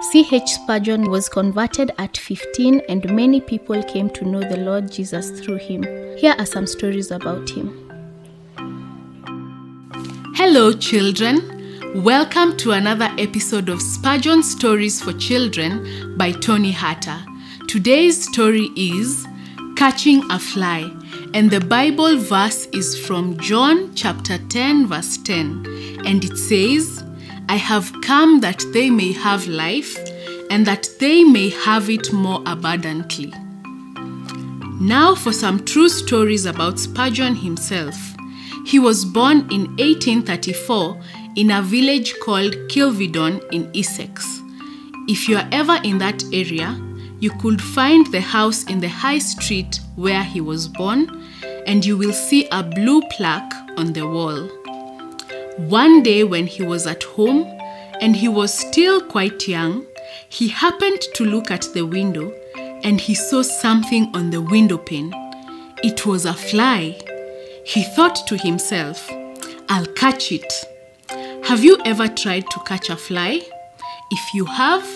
C.H. Spurgeon was converted at 15, and many people came to know the Lord Jesus through him. Here are some stories about him. Hello, children. Welcome to another episode of Spurgeon Stories for Children by Tony Hatter. Today's story is Catching a Fly, and the Bible verse is from John chapter 10, verse 10, and it says, I have come that they may have life, and that they may have it more abundantly. Now, for some true stories about Spurgeon himself. He was born in 1834 in a village called Kelvedon in Essex. If you are ever in that area, you could find the house in the high street where he was born, and you will see a blue plaque on the wall. One day, when he was at home and he was still quite young, he happened to look at the window and he saw something on the window pane. It was a fly. He thought to himself, I'll catch it. Have you ever tried to catch a fly? If you have,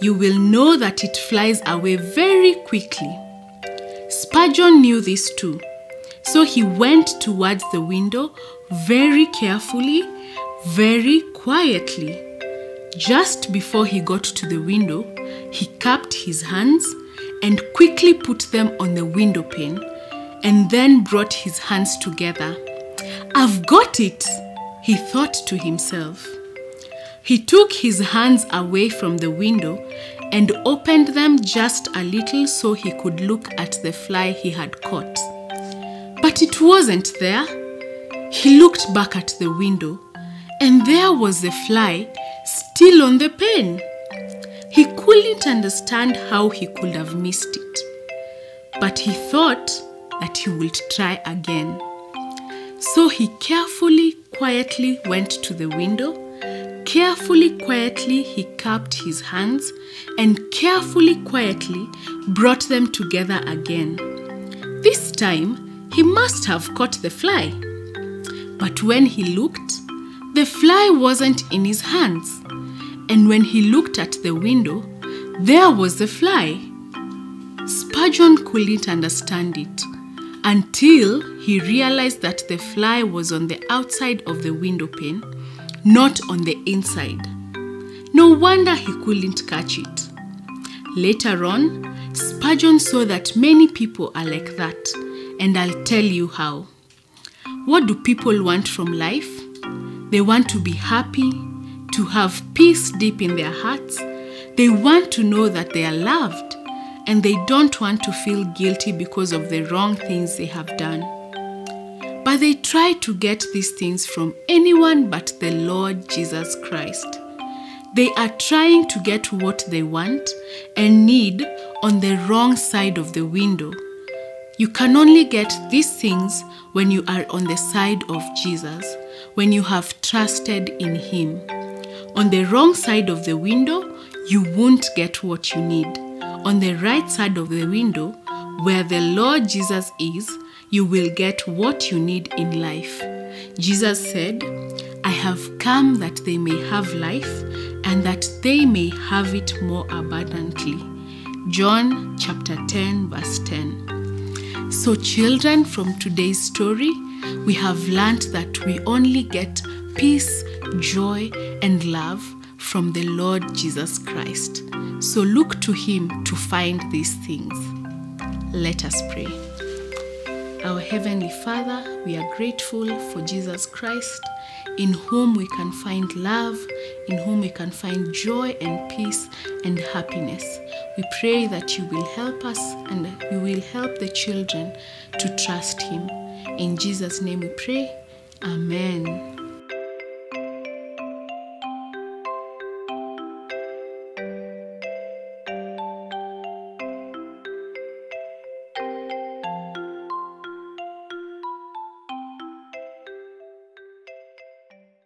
you will know that it flies away very quickly. Spurgeon knew this too. So he went towards the window very carefully, very quietly. Just before he got to the window, he cupped his hands and quickly put them on the window pane and then brought his hands together. I've got it, he thought to himself. He took his hands away from the window and opened them just a little so he could look at the fly he had caught. But it wasn't there. He looked back at the window, and there was the fly still on the pane. He couldn't understand how he could have missed it, but he thought that he would try again. So he carefully, quietly went to the window. Carefully, quietly, he cupped his hands and carefully, quietly brought them together again. This time, he must have caught the fly. But when he looked, the fly wasn't in his hands. And when he looked at the window, there was the fly. Spurgeon couldn't understand it until he realized that the fly was on the outside of the window pane, not on the inside. No wonder he couldn't catch it. Later on, Spurgeon saw that many people are like that, and I'll tell you how. What do people want from life? They want to be happy, to have peace deep in their hearts. They want to know that they are loved and they don't want to feel guilty because of the wrong things they have done. But they try to get these things from anyone but the Lord Jesus Christ. They are trying to get what they want and need on the wrong side of the window. You can only get these things when you are on the side of Jesus, when you have trusted in Him. On the wrong side of the window, you won't get what you need. On the right side of the window, where the Lord Jesus is, you will get what you need in life. Jesus said, I have come that they may have life and that they may have it more abundantly. John chapter 10, verse 10. So, children, from today's story, we have learned that we only get peace, joy, and love from the Lord Jesus Christ. So look to Him to find these things. Let us pray. Our Heavenly Father, we are grateful for Jesus Christ, in whom we can find love, in whom we can find joy and peace and happiness. We pray that you will help us and you will help the children to trust Him. In Jesus' name we pray. Amen.